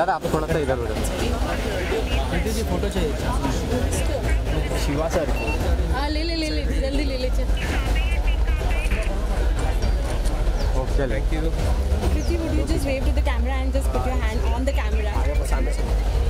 दादा आप थोड़ा सा इधर हो जाओ फोटो चाहिए शिवा सर हाँ ले ले ले ले जल्दी ले ले okay thank you would you just wave to the camera and just put your hand on the camera?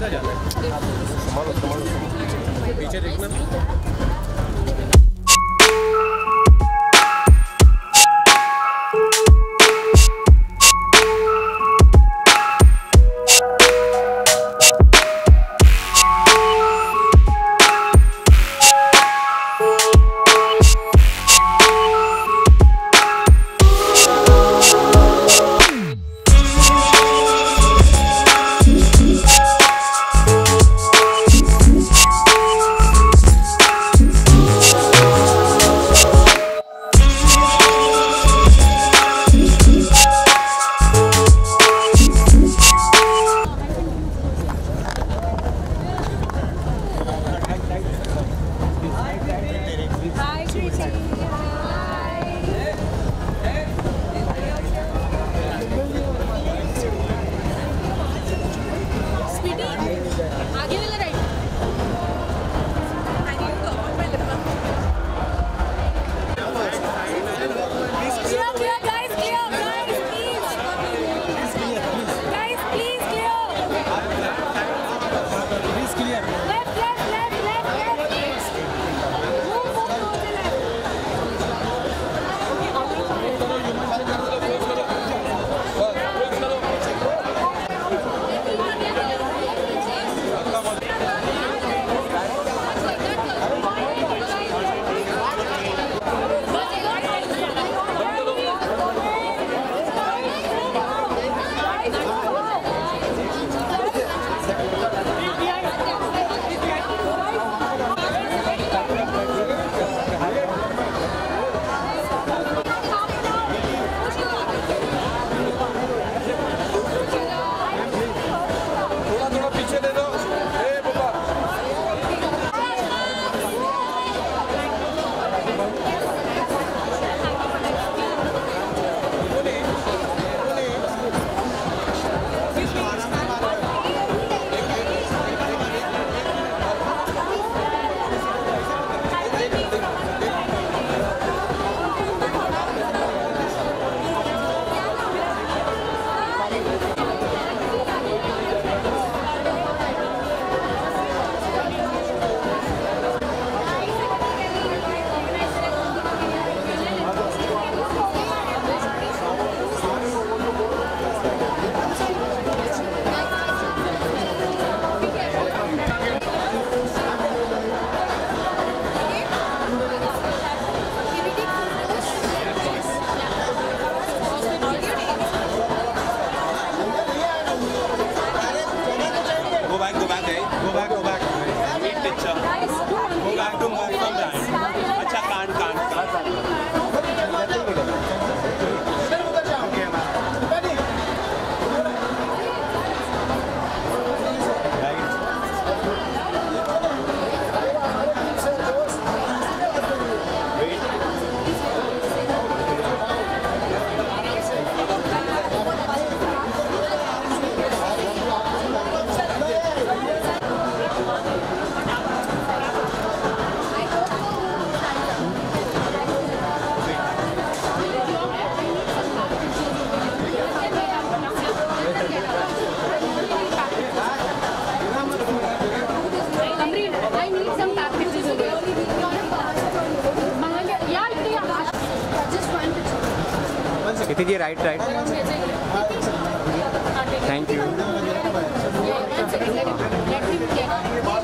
कितना जाना है? पीछे देखना। किती जी right right thank you Let him get.